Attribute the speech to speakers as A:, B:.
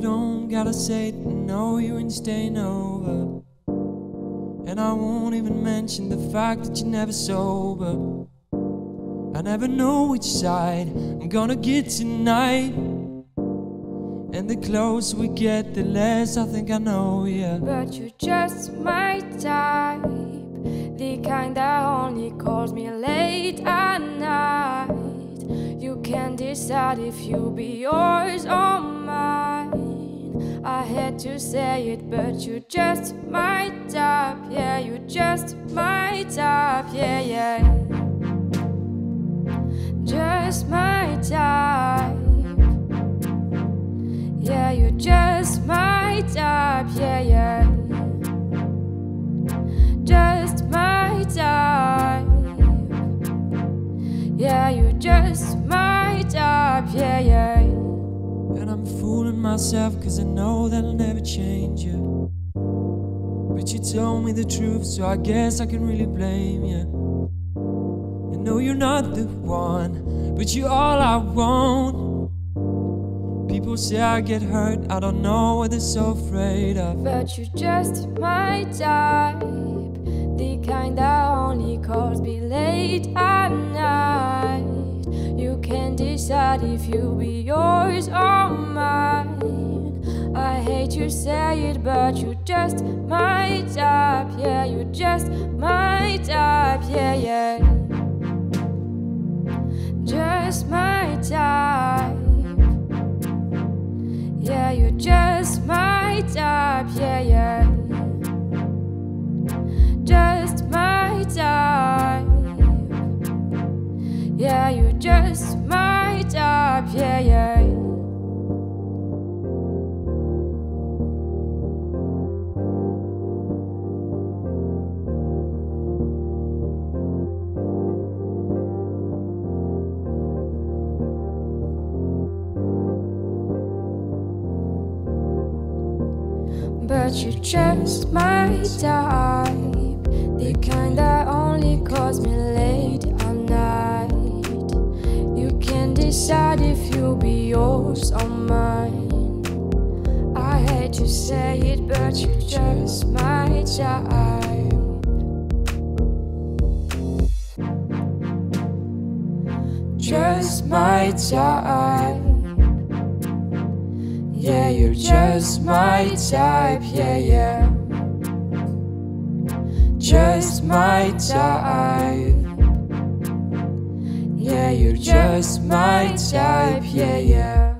A: don't gotta say no, you ain't staying over. And I won't even mention the fact that you're never sober. I never know which side I'm gonna get tonight. And the closer we get, the less I think I know you.
B: But you're just my type, the kind that only calls me late at night. You can decide if you'll be yours or mine. I had to say it, but you're just my type. Yeah, you're just my type. Yeah, yeah. Just my type. Yeah, you're just my type. Yeah, yeah. Just my type. Yeah, you're just my type. Yeah, yeah.
A: And I'm fooling myself cause I know that'll never change you. But you told me the truth, so I guess I can really blame you. I know you're not the one, but you're all I want. People say I get hurt, I don't know what they're so afraid of.
B: But you're just my type, decide if you'll be yours or mine. I hate to say it, but you're just my type. Yeah, you're just my type. Yeah, yeah. Just my type. Yeah, you're just my type. Yeah, yeah. Just my type. Yeah, you're just my But you're just my type, decide if you'll be yours or mine. I hate to say it, but you're just my type. Just my type. Yeah, you're just my type, yeah, yeah. Just my type. Yeah, you're just my type, yeah, yeah.